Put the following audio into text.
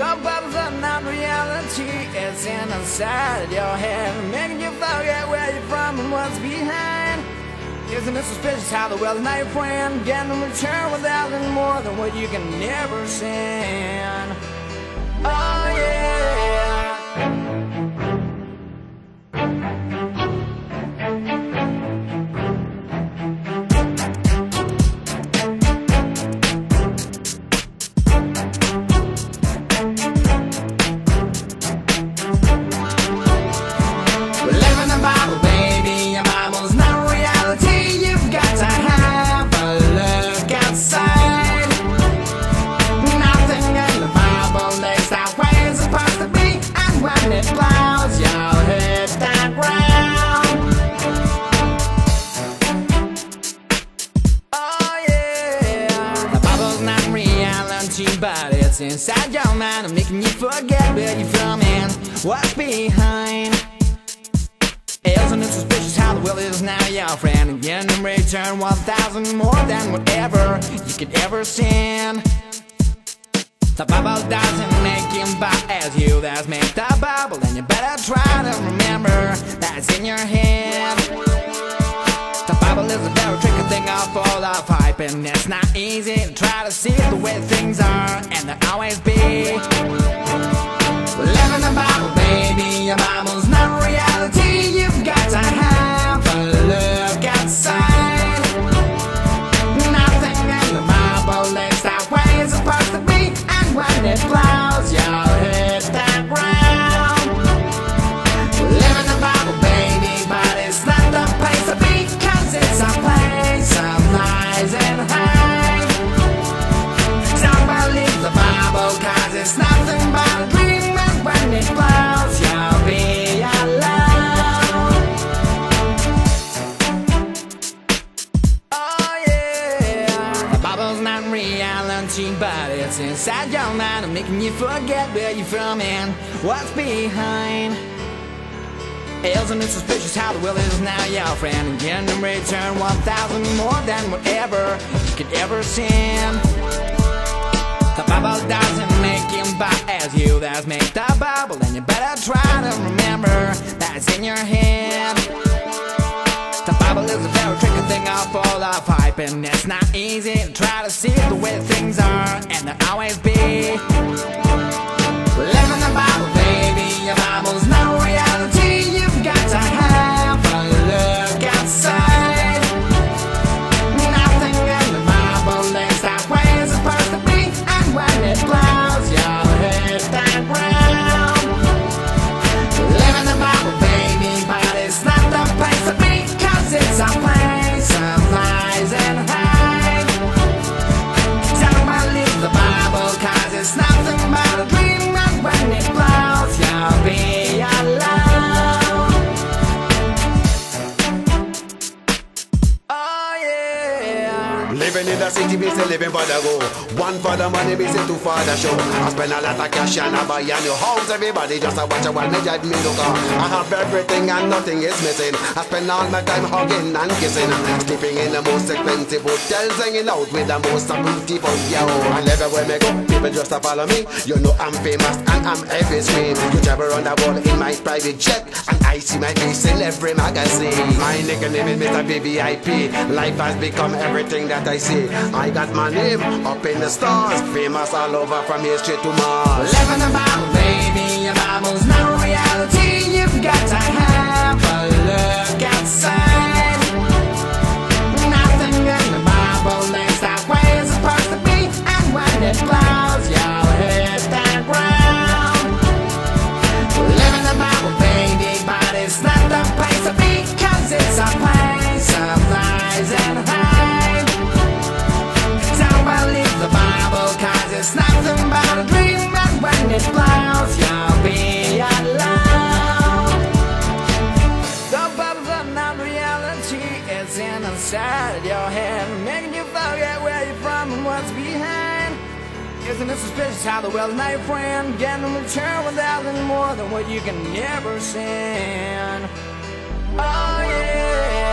are not reality. Er it's in inside your head, making you forget where you're from and what's behind. Isn't it suspicious how the world is not your friend? Getting a return without more than what you can never send. Oh yeah. 19, but it's inside your mind I'm making you forget where you're from and what's behind. Isn't suspicious how the world is now your friend? Again in return 1,000 more than whatever you could ever send The Bible doesn't make him buy as you. That's made the Bible And you better try to remember that's in your head. Bible is a very tricky thing hype And it's not easy to try to see the way things are And they'll always be the Bible, baby. Your Bible's and hate. Don't believe the Bible cause it's nothing but dream And when it blows. You'll be alone. Oh yeah. The Bible's not reality but it's inside your mind. Making you forget where you're from and what's behind isn't suspicious how the world is now your friend And getting in return 1,000 more than whatever you could ever send the Bible doesn't make him buy as you That's made the Bible and you better try to remember That's in your head The Bible is a very tricky thing all full of hype And it's not easy to try to see the way things are And they'll always be Living in the city, me say living for the go. One for the money, me say two for the show. I spend a lot of cash and I buy a new house. Everybody just a watch a while me drive me look on. I have everything and nothing is missing. I spend all my time hugging and kissing. Sleeping in the most expensive hotels, hanging out with the most beautiful yo. And everywhere me go, people just a follow me. You know I'm famous and I'm every screen. You travel around the world in my private jet, and I see my face in every magazine. My nickname is Mr. VVIP. Life has become everything that I see. I got my name up in the stars, famous all over from here straight to Mars. Living Bible, baby, your Bible's not reality. You've got to inside your head Making you forget where you're from and what's behind. Isn't it suspicious how the world's not your friend? Getting a return without any more than what you can never send Oh